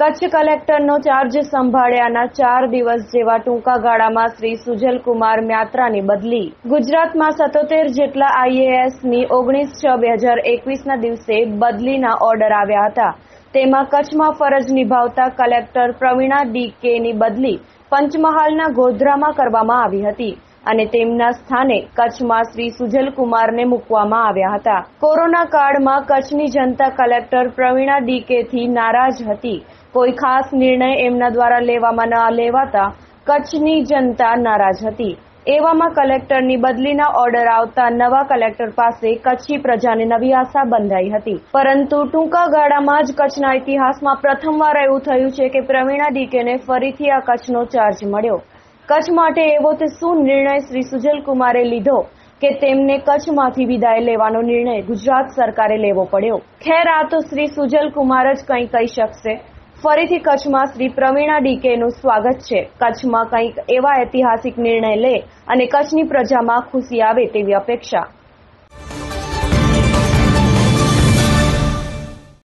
Kutch કલેક્ટરનો charge સંભાળ્યાના ચાર દિવસ જેવા ટૂંકા ગાળામાં શ્રી સુજલકુમાર મ્યાત્રાની બદલી. ગુજરાતમાં સત્તોતેર જેટલા આઈએએસની ઓગણીસ છ બે હજાર એકવીસના દિવસે બદલીના ઓર્ડર આવ્યા હતા. તેમાં કચ્છમાં ફરજ નિભાવતા કલેક્ટર પ્રવીણા ડી કેની બદલી પંચમહાલના ગોધરામાં કરવામાં આવી હતી. અને તેમના સ્થાને કચ્છમાં શ્રી સુજલકુમારને મૂકવામાં આવ્યા હતા. કોરોના કાળમાં કચ્છની જનતા કલેક્ટર પ્રવીણા ડીકેથી નારાજ હતી. કોઈ ખાસ નિર્ણય એમના દ્વારા લેવામાં ન લેવાતા કચ્છની જનતા નારાજ હતી. એવામાં કલેક્ટરની બદલીના ઓર્ડર આવતા નવા કલેક્ટર પાસે કચ્છી પ્રજાને નવી આશા બંધાઈ હતી. પરંતુ ટૂંકા ગાળામાં જ કચ્છના ઇતિહાસમાં પ્રથમવાર એવું થયું છે કે પ્રવીણા ડીકેને ફરીથી આ કચ્છનો ચાર્જ મળ્યો. કચ્છ માટે એવો તે શું નિર્ણય શ્રી સુજલકુમારે લીધો કે તેમને કચ્છમાંથી વિદાય લેવાનો નિર્ણય ગુજરાત સરકારે લેવો પડ્યો? ખેર, આ તો શ્રી સુજલકુમાર જ કંઈ કહી શકશે. ફરીથી કચ્છમાં શ્રી પ્રવીણા ડીકેનું સ્વાગત છે. કચ્છમાં કંઈક એવા ઐતિહાસિક નિર્ણય લે અને કચ્છની પ્રજામાં ખુશી આવે તેવી અપેક્ષા.